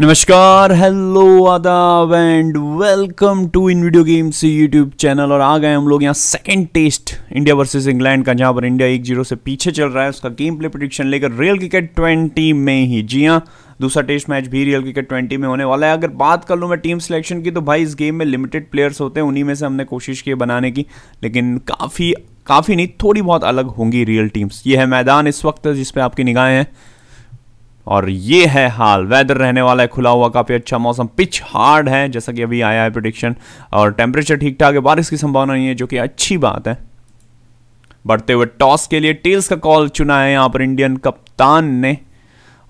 नमस्कार हेलो आदाब and welcome to in video games YouTube channel और आ गए हम लोग यहाँ second test India versus England का, जहाँ पर इंडिया एक ज़ीरो से पीछे चल रहा है। उसका गेम प्ले प्रोडिक्शन लेकर रियल क्रिकेट ट्वेंटी में ही। जी हाँ दूसरा टेस्ट मैच भी रियल क्रिकेट ट्वेंटी में होने वाला है। अगर बात कर लूँ मैं टीम सिलेक्शन की तो भाई इस गेम में लिमिटेड प्लेयर्स होते हैं, उन्हीं में से हमने कोशिश की बनाने की। लेकिन काफ़ी काफ़ी नहीं, थोड़ी बहुत अलग होंगी रियल टीम्स ये है मैदान इस वक्त जिस पे आपकी निगाहें हैं। और ये है हाल। वेदर रहने वाला है, खुला हुआ, काफ़ी अच्छा मौसम। पिच हार्ड है, जैसा कि अभी आया है प्रोडिक्शन और टेम्परेचर ठीक ठाक है, बारिश की संभावना नहीं है, जो कि अच्छी बात है। बढ़ते हुए टॉस के लिए टेल्स का कॉल चुना है यहाँ पर इंडियन कप्तान ने।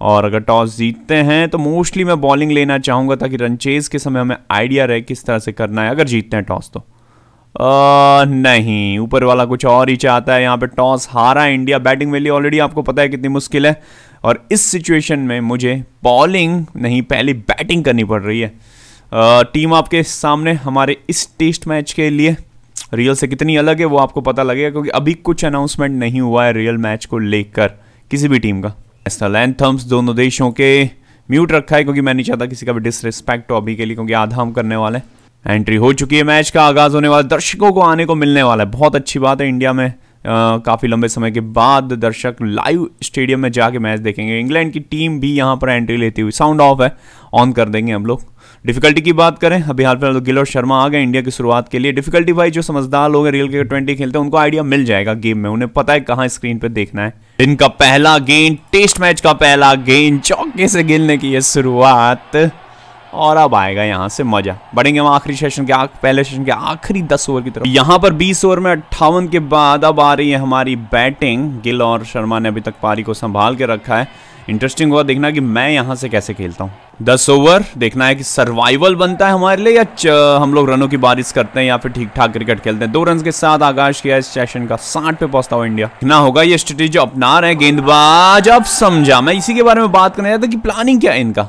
और अगर टॉस जीतते हैं तो मोस्टली मैं बॉलिंग लेना चाहूँगा, ताकि रनचेज के समय हमें आइडिया रहे, किस तरह से करना है। अगर जीतते हैं टॉस तो। आ, नहीं। ऊपर वाला कुछ और ही चाहता है यहाँ पे टॉस हारा इंडिया। बैटिंग वैली ऑलरेडी आपको पता है कितनी मुश्किल है। और इस सिचुएशन में मुझे बॉलिंग नहीं पहले बैटिंग करनी पड़ रही है। आ, टीम आपके सामने हमारे इस टेस्ट मैच के लिए। रियल से कितनी अलग है वो आपको पता लगेगा क्योंकि अभी कुछ अनाउंसमेंट नहीं हुआ है रियल मैच को लेकर किसी भी टीम का। नेशनल एंथम्स दोनों देशों के म्यूट रखा है क्योंकि मैं नहीं चाहता किसी का भी डिसरिस्पेक्ट हो अभी के लिए क्योंकि आधा हम करने वाले एंट्री हो चुकी है मैच का, आगाज़ होने वाला दर्शकों को आने को मिलने वाला है। बहुत अच्छी बात है, इंडिया में काफ़ी लंबे समय के बाद दर्शक लाइव स्टेडियम में जाके मैच देखेंगे। इंग्लैंड की टीम भी यहाँ पर एंट्री लेती हुई साउंड ऑफ़ है। ऑन कर देंगे हम लोग। डिफिकल्टी की बात करें, अभी हाल फ़िलहाल तो गिल और शर्मा आ गए इंडिया की शुरुआत के लिए। डिफिकल्टी भाई, जो समझदार लोग हैं रियल क्रिकेट ट्वेंटी खेलते हैं, उनको आइडिया मिल जाएगा गेम में। उन्हें पता है कहाँ स्क्रीन पर देखना है। दिन का पहला गेंद टेस्ट मैच का पहला गेंद चौके से गिलने की है शुरुआत। और अब आएगा यहाँ से मज़ा। बढ़ेंगे हम आखिरी सेशन के पहले सेशन के आखिरी दस ओवर की तरफ़। यहाँ पर बीस ओवर में अट्ठावन के बाद अब आ रही है हमारी बैटिंग गिल और शर्मा ने अभी तक पारी को संभाल के रखा है। इंटरेस्टिंग हुआ देखना कि मैं यहाँ से कैसे खेलता हूँ। दस ओवर देखना है कि सर्वाइवल बनता है हमारे लिए या हम लोग रनों की बारिश करते हैं या फिर ठीक ठाक क्रिकेट खेलते हैं। दो रन के साथ आगाज़ किया इस सेशन का, साठ पे पहुँचता हुआ इंडिया ना होगा ये स्ट्रेटेजी अपना रहे गेंदबाज। अब समझा, मैं इसी के बारे में बात करने था कि प्लानिंग क्या है इनका।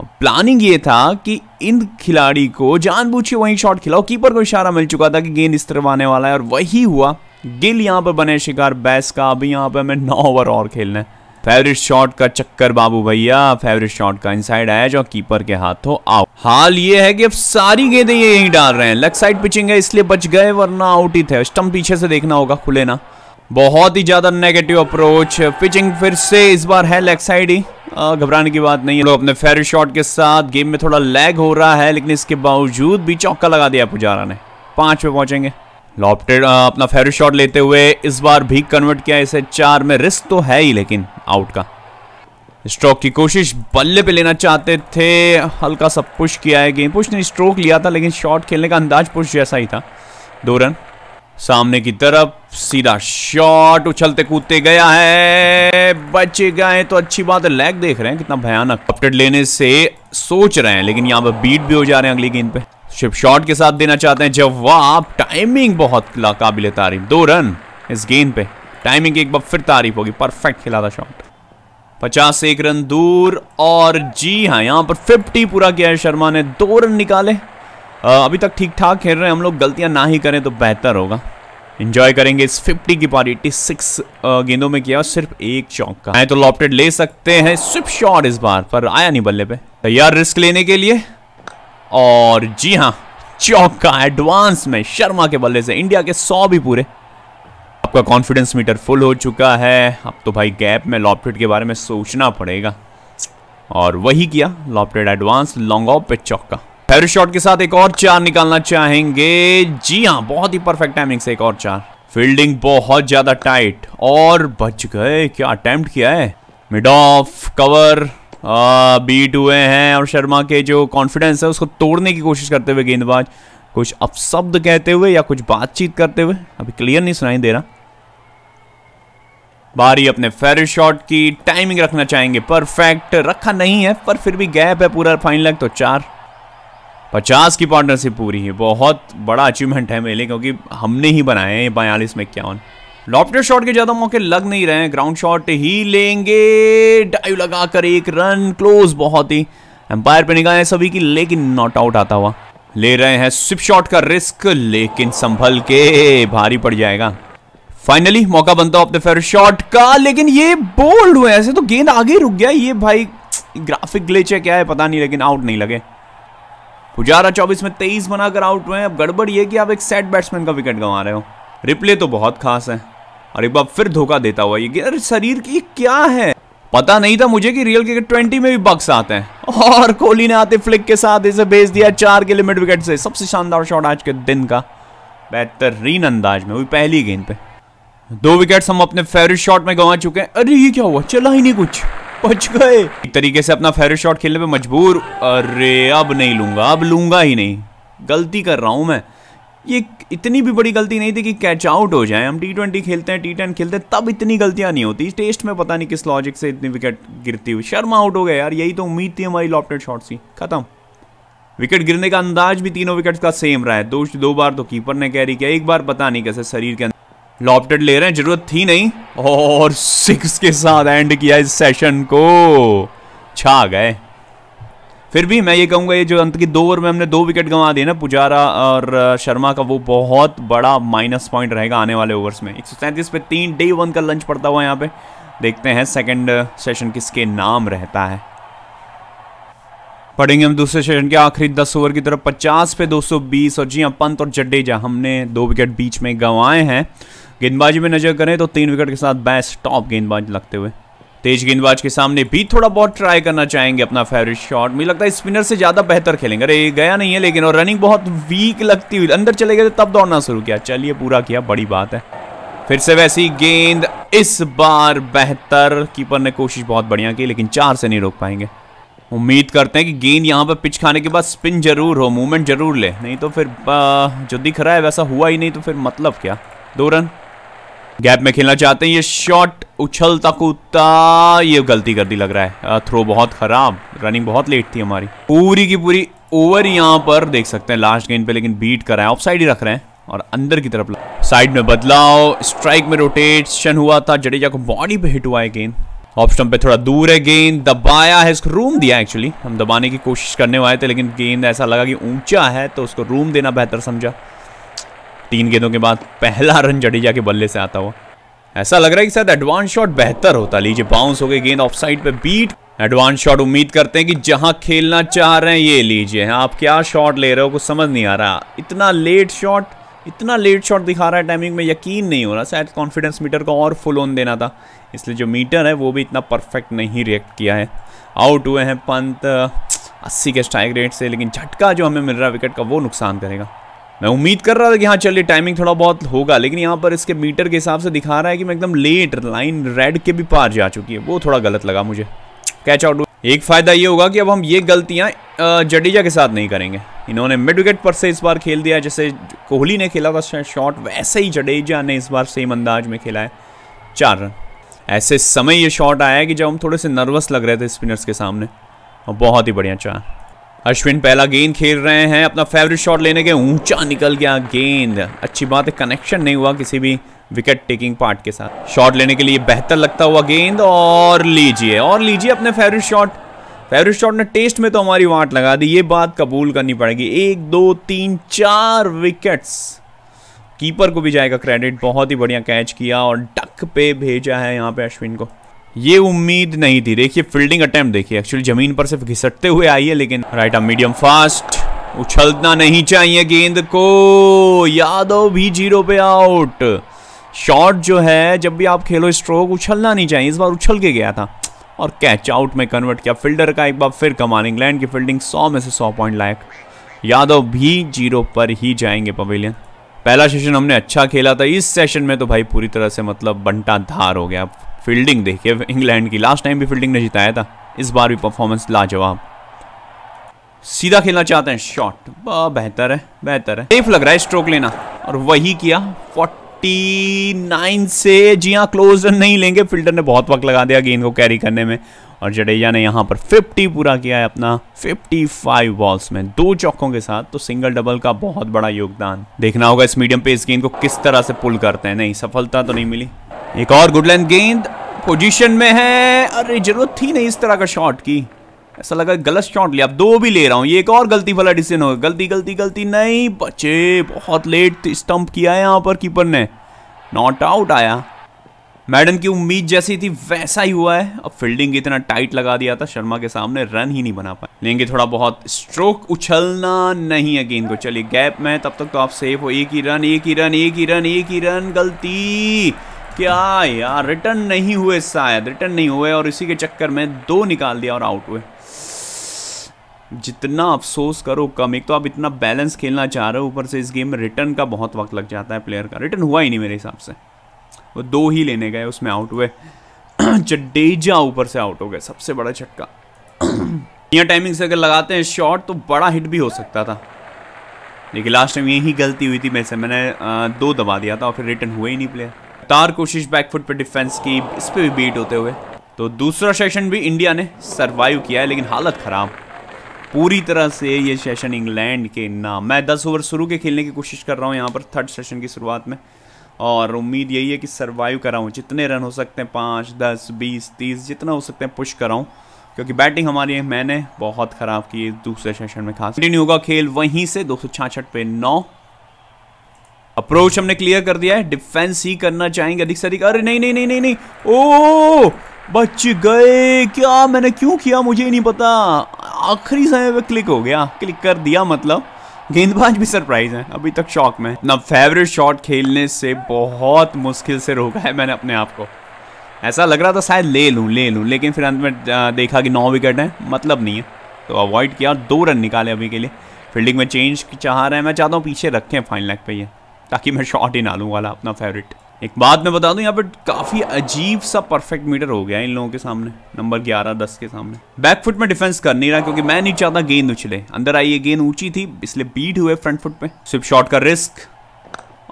प्लानिंग ये था कि इन खिलाड़ी को जानबूझ के वहीं शॉट खिलाओ। कीपर को इशारा मिल चुका था कि गेंद इस तरफ़ आने वाला है और वही हुआ। गिल यहाँ पर बने शिकार बैस का। अभी यहाँ पर हमें नौ ओवर और खेलना। फेवरेट शॉट का चक्कर बाबू भैया। फेवरेट शॉट का इनसाइड आया जो कीपर के हाथों आउट हाल ये है कि अब सारी गेंदें ये यहीं डाल रहे हैं। लेग साइड पिचिंग है, इसलिए बच गए, वरना आउट ही थे। स्टम्प पीछे से देखना होगा, खुले ना। बहुत ही ज़्यादा नेगेटिव अप्रोच पिचिंग फिर से इस बार है लेग साइड ही। घबराने की बात नहीं है। लोग अपने फेयर शॉट के साथ गेम में थोड़ा लैग हो रहा है, लेकिन इसके बावजूद भी चौका लगा दिया पुजारा ने। पाँच पे पहुँचेंगे। लॉप्टेड अपना फेयर शॉट लेते हुए इस बार भी कन्वर्ट किया। इसे चार में रिस्क तो है ही, लेकिन आउट का। स्ट्रोक की कोशिश बल्ले पे लेना चाहते थे। हल्का सा पुश किया है गेम पुश ने स्ट्रोक लिया था, लेकिन शॉट खेलने का अंदाज पुश जैसा ही था। दो रन सामने की तरफ़ सीधा शॉट उछलते कूदते गया है। बचे गए तो अच्छी बात है। लैग देख रहे हैं, कितना भयानक। अपडेट लेने से सोच रहे हैं, लेकिन यहाँ पर बीट भी हो जा रहे हैं अगली गेंद पे। शिप शॉट के साथ देना चाहते हैं। जवाब टाइमिंग बहुत काबिल तारीफ़। दो रन इस गेंद पे। टाइमिंग एक बार फिर तारीफ़ होगी। परफेक्ट खिला था शॉट पचास एक रन दूर और जी हाँ यहाँ पर फिफ्टी पूरा किया है शर्मा ने। दो रन निकाले। अभी तक ठीक ठाक खेल रहे हैं, हम लोग गलतियाँ ना ही करें तो बेहतर होगा। इंजॉय करेंगे इस 50 की पारी 86 गेंदों में किया, सिर्फ़ एक चौक का। तो लॉपटेड ले सकते हैं स्विप शॉट इस बार, पर आया नहीं बल्ले पे। तैयार रिस्क लेने के लिए। और जी हाँ चौक का एडवांस में शर्मा के बल्ले से इंडिया के 100 भी पूरे। आपका कॉन्फिडेंस मीटर फुल हो चुका है। अब तो भाई गैप में लॉपटेड के बारे में सोचना पड़ेगा। और वही किया लॉपटेड एडवांस लॉन्ग ऑफ़ पे चौका फेवर शॉट के साथ एक और चार निकालना चाहेंगे। जी हाँ बहुत ही परफेक्ट टाइमिंग से एक और चार। फील्डिंग बहुत ज़्यादा टाइट और बच गए। क्या अटेम्प्ट किया है? मिड ऑफ़ कवर बीट हुए हैं और शर्मा के जो कॉन्फिडेंस है, उसको तोड़ने की कोशिश करते हुए गेंदबाज कुछ अपशब्द कहते हुए या कुछ बातचीत करते हुए, अभी क्लियर नहीं सुनाई दे रहा। बारी अपने फेर शॉट की टाइमिंग रखना चाहेंगे। परफेक्ट रखा नहीं है, पर फिर भी गैप है पूरा फाइन लेग तो चार। पचास की पार्टनरशिप पूरी है बहुत बड़ा अचीवमेंट है मेरे क्योंकि हमने ही बनाए हैं बयालीस में इक्यावन। लॉफ्टर शॉट के ज़्यादा मौके लग नहीं रहे हैं। ग्राउंड शॉट ही लेंगे। डाइव लगाकर एक रन क्लोज बहुत ही। एम्पायर पे निगाह है सभी की, लेकिन नॉट आउट आता हुआ। ले रहे हैं स्विप शॉट का रिस्क लेकिन संभल के भारी पड़ जाएगा। फाइनली मौका बनता अपने फेर शॉट का, लेकिन ये बोल्ड हुए ऐसे तो गेंद आगे रुक गया। ये भाई ग्राफिक ग्लिच है, क्या है, पता नहीं, लेकिन आउट नहीं लगे। पुजारा 24 में 23 बनाकर आउट हुए हैं। अब गड़बड़ ये कि आप एक सेट बैट्समैन का विकेट गंवा रहे हो। रिप्ले तो बहुत खास है। और एक बार फिर धोखा देता हुआ ये अरे, शरीर की क्या है? पता नहीं था मुझे कि रियल क्रिकेट ट्वेंटी में भी बक्स आते हैं। और कोहली ने आते फ्लिक के साथ इसे भेज दिया चार के लिमिट विकेट से। सबसे शानदार शॉट आज के दिन का। बेहतरीन अंदाज में वही पहली गेंद पे। दो विकेट्स हम अपने फेवरेट शॉट में गंवा चुके हैं। अरे, ये क्या हुआ? चला ही नहीं कुछ। बच गए। एक तरीके से अपना फेवरेट शॉट खेलने पे मजबूर। अरे, अब नहीं लूँगा, अब लूँगा ही नहीं। गलती कर रहा हूँ मैं। ये इतनी भी बड़ी गलती नहीं थी कि कैच आउट हो जाए। हम टी ट्वेंटी खेलते हैं टी टेन खेलते हैं, तब इतनी गलतियाँ नहीं होती। टेस्ट में पता नहीं किस लॉजिक से इतनी विकेट गिरती हुई। शर्मा आउट हो गया यार, यही तो उम्मीद थी हमारी लॉपटेड शॉट सी। खत्म। विकेट गिरने का अंदाज भी तीनों विकेट का सेम रहा है। दो दो बार तो कीपर ने कैरी किया। एक बार पता नहीं कैसे शरीर के अंदर लॉपटेड ले रहे हैं, ज़रूरत थी नहीं। और सिक्स के साथ एंड किया इस सेशन को। छा गए। फिर भी मैं ये कहूँगा, ये जो अंत की दो ओवर में हमने दो विकेट गंवा दिए ना, पुजारा और शर्मा का, वो बहुत बड़ा माइनस पॉइंट रहेगा आने वाले ओवर्स में। एक पे तीन डे वन का लंच पड़ता हुआ यहाँ पे। देखते हैं सेकंड सेशन किसके नाम रहता है। पढ़ेंगे हम दूसरे सेशन के आखिरी दस ओवर की तरफ़। पचास पे 220 और जी हाँ पंत और जडेजा हमने दो विकेट बीच में गंवाए हैं। गेंदबाजी में नज़र करें तो तीन विकेट के साथ बेस्ट टॉप गेंदबाज लगते हुए। तेज गेंदबाज के सामने भी थोड़ा बहुत ट्राई करना चाहेंगे अपना फेवरेट शॉट मुझे लगता है स्पिनर से ज़्यादा बेहतर खेलेंगे। अरे, गया नहीं है, लेकिन और रनिंग बहुत वीक लगती हुई, अंदर चले गए थे, तब दौड़ना शुरू किया। चलिए, पूरा किया, बड़ी बात है। फिर से वैसी गेंद, इस बार बेहतर। कीपर ने कोशिश बहुत बढ़िया की, लेकिन चार से नहीं रोक पाएँगे। उम्मीद करते हैं कि गेंद यहाँ पर पिच खाने के बाद स्पिन ज़रूर हो मूवमेंट ज़रूर ले। नहीं तो फिर जो दिख रहा है वैसा हुआ ही नहीं तो फिर मतलब क्या? दो रन गैप में खेलना चाहते हैं। ये शॉट उछलता कूदता, ये गलती कर दी लग रहा है। थ्रो बहुत खराब। रनिंग बहुत लेट थी हमारी। पूरी की पूरी ओवर यहाँ पर देख सकते हैं। लास्ट गेंद पे लेकिन बीट कर रहे हैं। ऑफ़ साइड ही रख रहे हैं। और अंदर की तरफ़ साइड में बदलाव। स्ट्राइक में रोटेशन हुआ था। जडेजा को बॉडी पे हिट हुआ है गेंद ऑफ़ स्टम्प पे थोड़ा दूर है गेंद दबाया है। इसको रूम दिया एक्चुअली हम दबाने की कोशिश करने वाले थे, लेकिन गेंद ऐसा लगा कि ऊँचा है तो उसको रूम देना बेहतर समझा। तीन गेंदों के बाद पहला रन जडेजा के बल्ले से आता हुआ। ऐसा लग रहा है कि शायद एडवांस शॉट बेहतर होता। लीजिए बाउंस हो गई, गेंद ऑफ़ साइड पे बीट एडवांस शॉट उम्मीद करते हैं कि जहाँ खेलना चाह रहे हैं, ये लीजिए। आप क्या शॉट ले रहे हो, कुछ समझ नहीं आ रहा। इतना लेट शॉट इतना लेट शॉट दिखा रहा है टाइमिंग में, यकीन नहीं हो रहा। शायद कॉन्फिडेंस मीटर को और फुल ऑन देना था। इसलिए जो मीटर है, वो भी इतना परफेक्ट नहीं रिएक्ट किया है। आउट हुए हैं पंत, अस्सी के स्ट्राइक रेट से, लेकिन झटका जो हमें मिल रहा है विकेट का, वो नुकसान करेगा। मैं उम्मीद कर रहा था कि हाँ चलिए टाइमिंग थोड़ा बहुत होगा, लेकिन यहाँ पर इसके मीटर के हिसाब से दिखा रहा है कि मैं एकदम लेट लाइन रेड के भी पार जा चुकी है। वो थोड़ा गलत लगा मुझे। कैच आउट एक फ़ायदा ये होगा कि अब हम ये गलतियाँ जडेजा के साथ नहीं करेंगे। इन्होंने मिड विकेट पर से इस बार खेल दिया जैसे कोहली ने खेला था शॉट वैसे ही जडेजा ने इस बार सेम अंदाज में खेला है। चार रन। ऐसे समय ये शॉट आया कि जब हम थोड़े से नर्वस लग रहे थे स्पिनर्स के सामने। और बहुत ही बढ़िया चार। अश्विन पहला गेंद खेल रहे हैं, अपना फेवरेट शॉट लेने के ऊँचा निकल गया गेंद। अच्छी बात है कनेक्शन नहीं हुआ किसी भी विकेट टेकिंग पार्ट के साथ। शॉट लेने के लिए बेहतर लगता हुआ गेंद, और लीजिए और लीजिए अपने फेवरेट शॉट फेवरेट शॉट ने टेस्ट में तो हमारी वाट लगा दी, ये बात कबूल करनी पड़ेगी। एक, दो, तीन, चार विकेट्स कीपर को भी जाएगा क्रेडिट बहुत ही बढ़िया कैच किया और डक पे भेजा है यहाँ पे अश्विन को। ये उम्मीद नहीं थी। देखिए फील्डिंग अटेम्प्ट देखिए एक्चुअली ज़मीन पर सिर्फ़ घिसटते हुए आई है, लेकिन राइट अप मीडियम फास्ट उछलना नहीं चाहिए गेंद को। यादव भी ज़ीरो पे आउट शॉट जो है, जब भी आप खेलो स्ट्रोक उछलना नहीं चाहिए। इस बार उछल के गया था। और कैच आउट में कन्वर्ट किया। फील्डर का एक बार फिर कमान इंग्लैंड की फील्डिंग 100 में से 100 पॉइंट लायक। यादव भी ज़ीरो पर ही जाएँगे पवेलियन पहला सेशन हमने अच्छा खेला था। इस सेशन में तो भाई पूरी तरह से मतलब बंटा धार हो गया। फील्डिंग देखिए इंग्लैंड की। लास्ट टाइम भी फील्डिंग ने जिताया था। इस बार भी परफॉर्मेंस लाजवाब। सीधा खेलना चाहते हैं। शॉट बेहतर है बेहतर है। सेफ़ लग रहा है स्ट्रोक लेना। और वही किया। 49 से जी हाँ क्लोज नहीं लेंगे। फील्डर ने बहुत वक्त लगा दिया गेंद को कैरी करने में। और जडेजा ने यहाँ पर 50 पूरा किया है अपना। 55 बॉल्स में। दो चौकों के साथ तो सिंगल डबल का बहुत बड़ा योगदान। देखना होगा इस मीडियम पे इस गेंद को किस तरह से पुल करते हैं। नहीं, सफलता तो नहीं मिली। एक और गुड लेंथ गेंद पोजीशन में है। अरे, ज़रूरत थी नहीं इस तरह का शॉट की। ऐसा लगा गलत शॉट लिया। अब दो भी ले रहा हूँ। ये एक और गलती वाला डिसीज़न होगा। गलती गलती गलती नहीं, बचे। बहुत लेट स्टंप किया है यहाँ पर कीपर ने। नॉट आउट आया। मैडन की उम्मीद जैसी थी, वैसा ही हुआ है। अब फील्डिंग इतना टाइट लगा दिया था, शर्मा के सामने रन ही नहीं बना पाए। लेंगे थोड़ा बहुत स्ट्रोक उछलना नहीं है गेंद को। चलिए गैप में, तब तक तो आप सेफ़ हो। एक ही रन एक ही रन एक ही रन एक ही रन गलती। क्या यार रिटर्न नहीं हुए शायद रिटर्न नहीं हुए और इसी के चक्कर में दो निकाल दिया और आउट हुए। जितना अफसोस करो कम, एक तो आप इतना बैलेंस खेलना चाह रहे हो ऊपर से इस गेम में रिटर्न का बहुत वक्त लग जाता है प्लेयर का। रिटर्न हुआ ही नहीं मेरे हिसाब से। वो दो ही लेने गए, उसमें आउट हुए। जडेजा ऊपर से आउट हो गए, सबसे बड़ा छक्का। यहाँ टाइमिंग से अगर लगाते हैं शॉट तो बड़ा हिट भी हो सकता था। लेकिन लास्ट टाइम यही गलती हुई थी मेरे से। मैंने दो दबा दिया था और फिर रिटर्न हुए ही नहीं प्लेयर तार कोशिश बैकफुट पे डिफेंस की, इस पर भी बीट होते हुए। तो दूसरा सेशन भी इंडिया ने सरवाइव किया है, लेकिन हालत ख़राब। पूरी तरह से ये सेशन इंग्लैंड के नाम। मैं दस ओवर शुरू के खेलने की कोशिश कर रहा हूँ यहाँ पर थर्ड सेशन की शुरुआत में। और उम्मीद यही है कि सरवाइव कराऊँ। जितने रन हो सकते हैं, पाँच, दस, बीस, तीस, जितना हो सकते हैं पुश कराऊँ। क्योंकि बैटिंग हमारी है मैंने बहुत ख़राब की दूसरे सेशन में खास। कंटिन्यू होगा खेल वहीं से, दो पे नौ। अप्रोच हमने क्लियर कर दिया है। डिफेंस ही करना चाहेंगे अधिक से अधिक। अरे नहीं नहीं नहीं नहीं नहीं। ओ बच गए। क्या मैंने क्यों किया मुझे नहीं पता। आखिरी समय पे क्लिक हो गया। क्लिक कर दिया मतलब। गेंदबाज भी सरप्राइज़ है। अभी तक शॉक में। ना फेवरेट शॉट खेलने से बहुत मुश्किल से रोका है मैंने अपने आप को। ऐसा लग रहा था शायद ले लूँ ले लूँ, लेकिन फिर अंत में देखा कि नौ विकेट है। मतलब नहीं है। तो अवॉइड किया। दो रन निकाले अभी के लिए। फील्डिंग में चेंज चाह रहे हैं। मैं चाहता हूँ पीछे रखें फाइन लेग पे ये। ताकि मैं शॉट ही ना लूँ वाला अपना फेवरेट एक बात मैं बता दूँ, यहाँ पर काफ़ी अजीब सा परफेक्ट मीटर हो गया इन लोगों के सामने नंबर 11 10 के सामने। बैक फुट में डिफेंस कर नहीं रहा क्योंकि मैं नहीं चाहता गेंद उछले। अंदर आई, ये गेंद ऊँची थी, इसलिए बीट हुए फ्रंट फुट पे। स्विप शॉट का रिस्क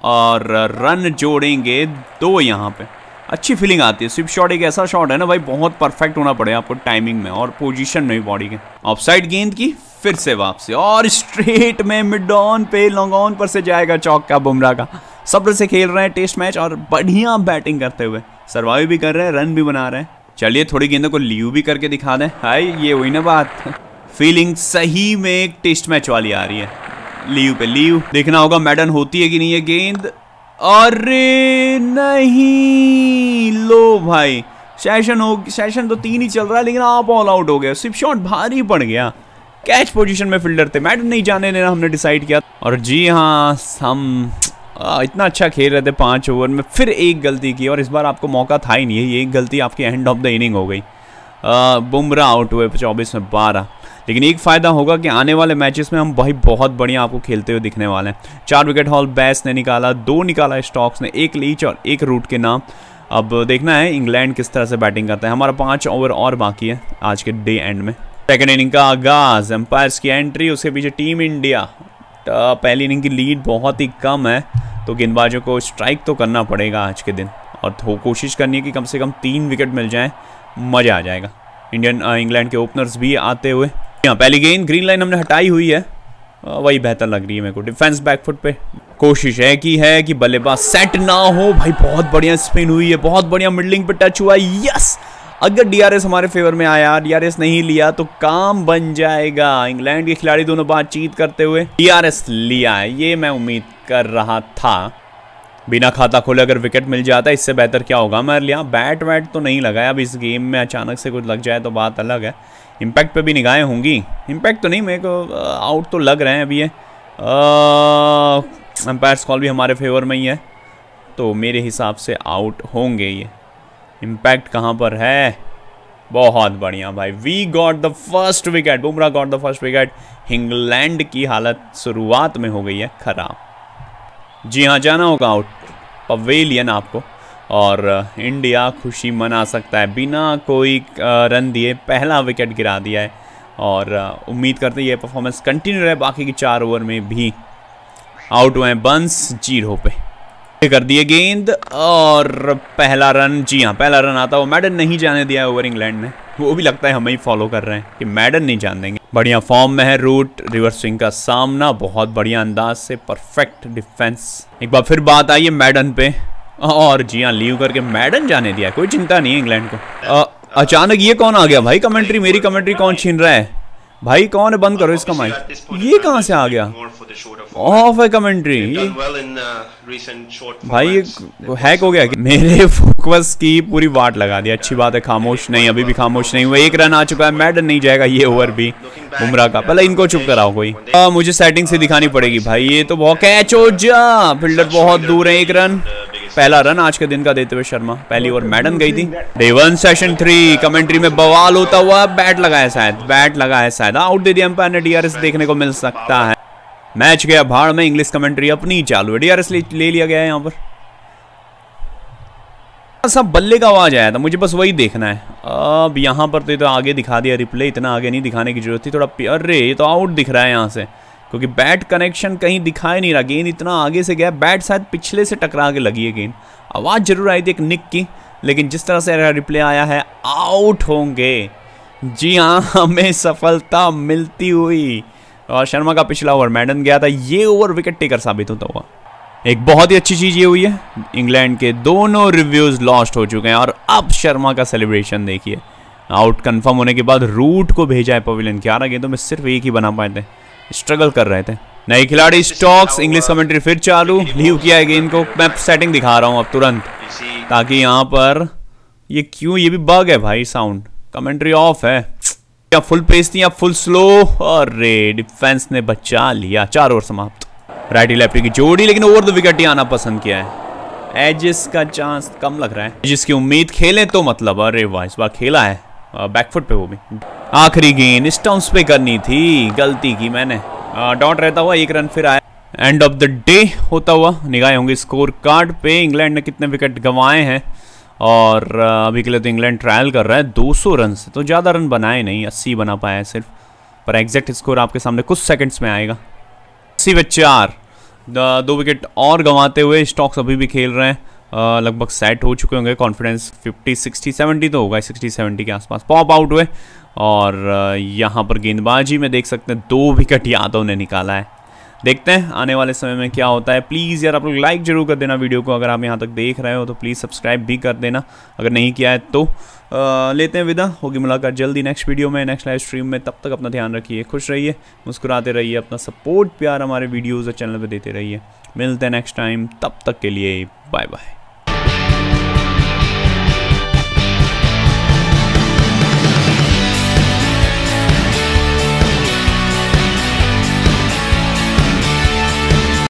और रन जोड़ेंगे दो यहाँ पे। अच्छी फीलिंग आती है स्विप शॉट एक ऐसा शॉट है ना भाई, बहुत परफेक्ट होना पड़ेगा आपको टाइमिंग में और पोजीशन में भी बॉडी के। ऑफसाइड गेंद की। फिर से वापसी। और स्ट्रेट में मिड ऑन पे, लॉन्ग ऑन पर से जाएगा चौक का बुमराह का। सब्र से खेल रहे हैं, टेस्ट मैच और बढ़िया बैटिंग करते हुए। सर्वाइव भी कर रहे हैं रन भी बना रहे हैं। चलिए थोड़ी गेंदों को लीव भी करके दिखा दें। हाय, ये हुई ना बात। फीलिंग सही में एक टेस्ट मैच वाली आ रही है। लीव पे लीव। देखना होगा मैडन होती है कि नहीं ये गेंद। अरे नहीं, लो भाई। सेशन हो सेशन तो तीन ही चल रहा है, लेकिन आप ऑल आउट हो गए सिर्फ़ शॉट भारी पड़ गया। कैच पोजीशन में फील्डर थे। मैडन नहीं जाने देना हमने डिसाइड किया। और जी हाँ हम आ, इतना अच्छा खेल रहे थे पाँच ओवर में फिर एक गलती की और इस बार आपको मौका था ही नहीं। है एक गलती आपकी एंड ऑफ़ द इनिंग हो गई। बुमराह आउट हुए चौबीस में बारह। लेकिन एक फ़ायदा होगा कि आने वाले मैचेस में हम भाई बहुत बढ़िया आपको खेलते हुए दिखने वाले हैं। चार विकेट हॉल बैस ने निकाला दो निकाला स्टॉक्स ने एक लीच और एक रूट के नाम। अब देखना है इंग्लैंड किस तरह से बैटिंग करता है। हमारा पाँच ओवर और बाकी है आज के डे एंड में। सेकेंड इनिंग का आगाज़ एम्पायर्स की एंट्री उसके पीछे टीम इंडिया पहली इनिंग की लीड बहुत ही कम है तो गेंदबाजों को स्ट्राइक तो करना पड़ेगा आज के दिन। और तो कोशिश करनी है कि कम से कम तीन विकेट मिल जाए, मज़ा आ जाएगा। इंडियन इंग्लैंड के ओपनर्स भी आते हुए। यहाँ पहली गेंद ग्रीन लाइन हमने हटाई हुई है। वही बेहतर लग रही है मेरे को। डिफेंस बैकफुट पे कोशिश है कि है कि बल्लेबाज सेट ना हो। भाई, बहुत बढ़िया स्पिन हुई है, बहुत बढ़िया मिडलिंग पे टच हुआ यस अगर डीआरएस हमारे फेवर में आया डीआरएस नहीं लिया तो काम बन जाएगा। इंग्लैंड के खिलाड़ी दोनों बातचीत करते हुए डीआरएस लिया ये मैं उम्मीद कर रहा था। बिना खाता खोले अगर विकेट मिल जाता, इससे बेहतर क्या होगा? मैं लिया बैट वैट तो नहीं लगाया अब इस गेम में अचानक से कुछ लग जाए तो बात अलग है। इम्पैक्ट पे भी निगाहें होंगी। इम्पैक्ट तो नहीं, मेरे को आउट तो लग रहे हैं अभी ये। एम्पायर्स कॉल भी हमारे फेवर में ही है। तो मेरे हिसाब से आउट होंगे ये। इम्पैक्ट कहाँ पर है? बहुत बढ़िया भाई। We got the first wicket Bumrah got the first wicket England की हालत शुरुआत में हो गई है खराब। जी हाँ जाना होगा आउट पवेलियन आपको। और इंडिया खुशी मना सकता है। बिना कोई रन दिए पहला विकेट गिरा दिया है। और उम्मीद करते हैं ये परफॉर्मेंस कंटिन्यू रहे। बाकी के चार ओवर में भी आउट हुए बंस ज़ीरो पे। कर दिए गेंद, और पहला रन, जी हाँ पहला रन आता वो मैडन नहीं जाने दिया ओवर इंग्लैंड ने। वो भी लगता है हमें ही फॉलो कर रहे हैं कि मैडन नहीं जान देंगे। बढ़िया फॉर्म में है रूट रिवर्स स्विंग का सामना, बहुत बढ़िया अंदाज से परफेक्ट डिफेंस एक बार फिर बात आई है मैडन पे। और जी हाँ लीव करके मैडन जाने दिया कोई चिंता नहीं है इंग्लैंड को। अचानक ये कौन आ गया? भाई कमेंट्री मेरी कमेंट्री कौन छीन रहा है? भाई कौन है बंद करो इसका माइक ये कहाँ से आ गया? ऑफ़ है कमेंट्री भाई ये हैक हो गया मेरे फोकस की पूरी वाट लगा दी। अच्छी बात है खामोश नहीं अभी भी खामोश नहीं हुआ एक रन आ चुका है मैडन नहीं जाएगा ये ओवर भी। बुमराह का। पहले इनको चुप कराओ कोई। आ, मुझे सेटिंग से दिखानी पड़ेगी। भाई ये तो बहुत कैच हो जा। फील्डर बहुत दूर है एक रन पहला रन आज के दिन का देते हुए शर्मा। पहली ओवर मैडन गई थी। Day one session three commentary में बवाल होता हुआ बैट लगाया शायद बैट लगाया शायद। आउट दे दिया अंपायर ने डीआरएस देखने को मिल सकता है। मैच गया भाड़ में इंग्लिश कमेंट्री अपनी चालू है। डीआरएस ले लिया गया है यहाँ पर। सब बल्ले का आवाज़ आया था मुझे बस वही देखना है। अब यहाँ पर तो, तो आगे दिखा दिया रिप्ले इतना आगे नहीं दिखाने की ज़रूरत थी। थोड़ा अरे ये तो आउट दिख रहा है यहाँ से। क्योंकि बैट कनेक्शन कहीं दिखाई नहीं रहा, गेंद इतना आगे से गया, बैट शायद पिछले से टकरा के लगी है गेंद। आवाज़ ज़रूर आई थी एक निक की, लेकिन जिस तरह से रिप्ले आया है, आउट होंगे। जी हाँ हमें सफलता मिलती हुई। और शर्मा का पिछला ओवर, मैडन गया था, ये ओवर विकेट टेकर साबित होता हुआ। एक बहुत ही अच्छी चीज़ ये हुई है, इंग्लैंड के दोनों रिव्यूज़ लॉस्ट हो चुके हैं, और अब शर्मा का सेलिब्रेशन देखिए। आउट कंफर्म होने के बाद रूट को भेजा है पवेलियन, ग्यारह गेंदों में सिर्फ़ एक ही बना पाए थे। स्ट्रगल कर रहे थे। नए खिलाड़ी स्टॉक्स इंग्लिश कमेंट्री फिर चालू। लीव किया है गेंद को मैं सेटिंग दिखा रहा हूँ अब तुरंत। ताकि यहाँ पर ये क्यों, ये भी बग है भाई साउंड कमेंट्री ऑफ़ है। या फुल पेस थी या फुल स्लो अरे डिफेंस ने बचा लिया। चार ओवर समाप्त। राइटी लेफ्टी की जोड़ी, लेकिन ओवर द विकेट ही आना पसंद किया है। एजिस का चांस कम लग रहा है। जिसकी उम्मीद खेले तो मतलब अरे वाह, इस बार खेला है। बैकफुट पे वो भी। आखिरी गेंद स्टम्प्स पे करनी थी, गलती की मैंने। डॉट रहता हुआ, एक रन फिर आया। एंड ऑफ़ द डे होता हुआ, निगाहें होंगे स्कोर कार्ड पे। इंग्लैंड ने कितने विकेट गंवाए हैं, और अभी के लिए तो इंग्लैंड ट्रायल कर रहा है 200 रन से। तो ज़्यादा रन बनाए नहीं 80 बना पाया है सिर्फ़। पर एग्जैक्ट स्कोर आपके सामने कुछ सेकंड्स में आएगा। अस्सी व चार। दो विकेट और गंवाते हुए स्टॉक्स अभी भी खेल रहे हैं। लगभग सेट हो चुके होंगे कॉन्फिडेंस 50 60 70 तो होगा 60 70 के आसपास। पॉप आउट हुए। और यहाँ पर गेंदबाजी में देख सकते हैं दो विकेट यादव ने निकाला है। देखते हैं आने वाले समय में क्या होता है। प्लीज़ यार आप लोग लाइक ज़रूर कर देना वीडियो को अगर आप यहाँ तक देख रहे हो तो प्लीज़ सब्सक्राइब भी कर देना। अगर नहीं किया है तो आ, लेते हैं विदा। होगी मुलाकात जल्दी नेक्स्ट वीडियो में नेक्स्ट लाइव स्ट्रीम में। तब तक अपना ध्यान रखिए खुश रहिए मुस्कुराते रहिए अपना सपोर्ट प्यार हमारे वीडियोज़ और चैनल पर देते रहिए। मिलते हैं नेक्स्ट टाइम तब तक के लिए बाय बाय